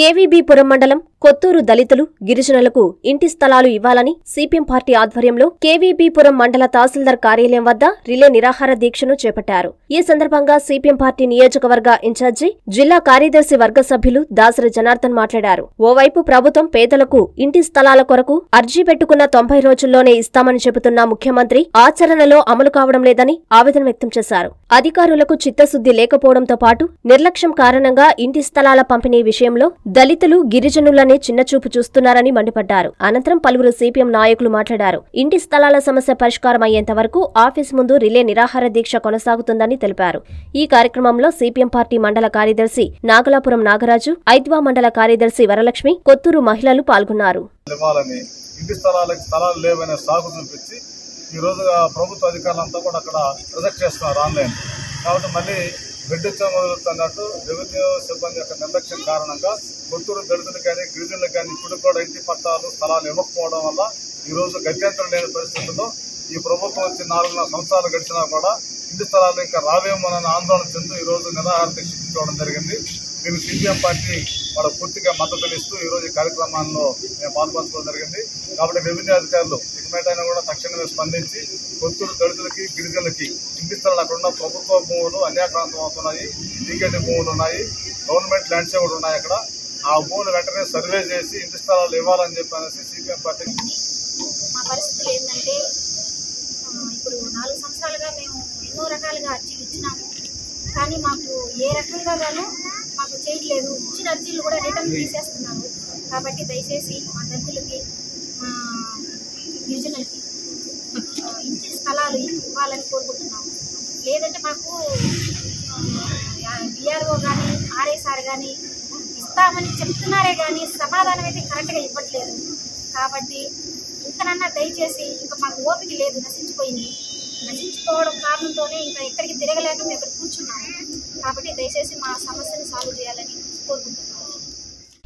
కేవీబీపురం మండలం కొత్తూరు దళితులు గిరిజనులకు ఇంటి స్థలాలు ఇవ్వాలని సిపిఎం పార్టీ ఆధ్వర్యంలో కేవీబీపురం మండల తహసీల్దార్ కార్యాలయం వద్ద రిలే నిరాహార దీక్షను చేపట్టారు. ఈ సందర్భంగా సిపిఎం పార్టీ నియోజకవర్గ ఇన్ఛార్జి జిల్లా కార్యదర్శి వర్గ సభ్యులు దాసరి జనార్దన్ మాట్లాడారు. ఓవైపు ప్రభుత్వం పేదలకు ఇంటి స్థలాల కొరకు అర్జీ పెట్టుకున్న తొంభై రోజుల్లోనే ఇస్తామని చెబుతున్న ముఖ్యమంత్రి ఆచరణలో అమలు కావడం లేదని ఆవేదన వ్యక్తం చేశారు. అధికారులకు చిత్తశుద్ది లేకపోవడంతో పాటు నిర్లక్ష్యం కారణంగా ఇంటి స్థలాల పంపిణీ విషయంలో దళితులు గిరిజనులనే చిన్నచూపు చూస్తున్నారని మండిపడ్డారు. అనంతరం పలువురు సిపిఎం నాయకులు మాట్లాడారు. ఇంటి స్థలాల సమస్య పరిష్కారం అయ్యేంత వరకు ఆఫీస్ ముందు రిలే నిరాహార దీక్ష కొనసాగుతుందని తెలిపారు. ఈ కార్యక్రమంలో సిపిఎం పార్టీ మండల కార్యదర్శి నాగలాపురం నాగరాజు ఐద్వా మండల కార్యదర్శి వరలక్ష్మి కొత్తూరు మహిళలు పాల్గొన్నారు. ఇంటి స్థలాలకు స్థలాలు లేవనే సాగు చూపించి ఈ రోజు ప్రభుత్వ అధికారులంతా కూడా అక్కడ రిజెక్ట్ చేస్తున్నారు ఆన్లైన్. కాబట్టి మళ్ళీ రెడ్డిచ్చం మొదలుతున్నట్టు రెవెన్యూ సిబ్బంది యొక్క నిర్లక్ష్యం కారణంగా గుంటూరు దళితులు కానీ గిరిజనులు కానీ ఇప్పుడు కూడా ఇంటి పట్టాలు స్థలాలు ఇవ్వకపోవడం వల్ల ఈ రోజు గత్యంతరం లేని పరిస్థితుల్లో ఈ ప్రభుత్వం వచ్చి నాలుగున్నర సంవత్సరాలు గడిచినా కూడా ఇంటి స్థలాలు ఇంకా రావేమోనని ఆందోళన చెందుతూ ఈ రోజు నిరాహార దీక్ష చూడడం జరిగింది. దీనికి సిపిఎం పార్టీ వాళ్ళకు పూర్తిగా మద్దతునిస్తూ ఈ రోజు ఈ కార్యక్రమాల్లో మేము పాల్పంచుకోవడం జరిగింది. కాబట్టి రెవెన్యూ అధికారులు ఇకమేటైనా కూడా తక్షణమే స్పందించి పొత్తులు దళితులకి గిరిజనులకి ఇంటి అక్కడున్న అక్కడ ఉన్న ప్రభుత్వ భూములు అన్యాక్రాంతం అవుతున్నాయి డీకేటీ భూములు ఉన్నాయి గవర్నమెంట్ ల్యాండ్స్ కూడా ఉన్నాయి అక్కడ. ఆ భూములు వెంటనే సర్వే చేసి ఇంటి స్థలాలు ఇవ్వాలని చెప్పి సిపిఎం పార్టీ మా పరిస్థితులు ఏంటంటే ఇప్పుడు నాలుగు సంవత్సరాలుగా మేము ఎన్నో రకాలుగా అర్జీలు ఇచ్చినాము. కానీ మాకు ఏ రకంగా గాను మాకు చేయట్లేదు. ఇచ్చిన అర్జీలు కూడా రిటర్న్ తీసేస్తున్నారు. కాబట్టి దయచేసి మా దళితులకి మా గిరిజనులకి ఇంటి స్థలాలు ఇవ్వాలని కోరుకుంటున్నాము లేదంటే మాకు బిఆర్ఓ కానీ ఆర్ఎస్ఆర్ కానీ ఇస్తామని చెప్తున్నారే కానీ సమాధానం అయితే కరెక్ట్గా ఇవ్వట్లేదు. కాబట్టి ఇంకనన్నా దయచేసి ఇంకా మాకు ఓపిక లేదు నశించిపోయింది. నశించిపోవడం కారణంతోనే ఇంకా ఎక్కడికి తిరగలేక మేము ఇక్కడ కూర్చున్నాము కాబట్టి దయచేసి మా సమస్యను solve